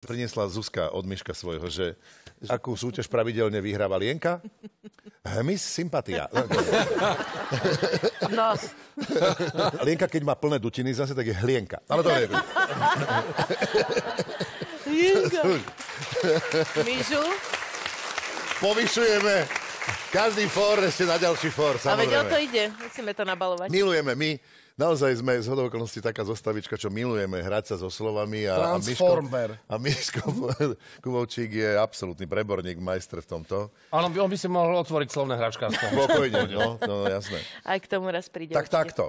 Priniesla Zuzka od Myška svojho, že akú súťaž pravidelne vyhráva Lienka? Miss Sympatia. No, Lienka, keď má plné dutiny zase, tak je hlienka. Ale to neviem. Jinka. Mižu, Povyšujeme každý fór ešte na ďalší fór, a veď o to samozrejme. ide. Musíme to nabalovať. Milujeme my. Naozaj sme z okolností taká zostavička, čo milujeme hrať sa so slovami. A, a Miško, Transformer. a Miško Kubovčík je absolútny preborník, majster v tomto. Ale on by, on by si mohol otvoriť slovné hračkárstvo. Spokojne, no, no jasné. Aj k tomu raz príde. Tak určite. takto.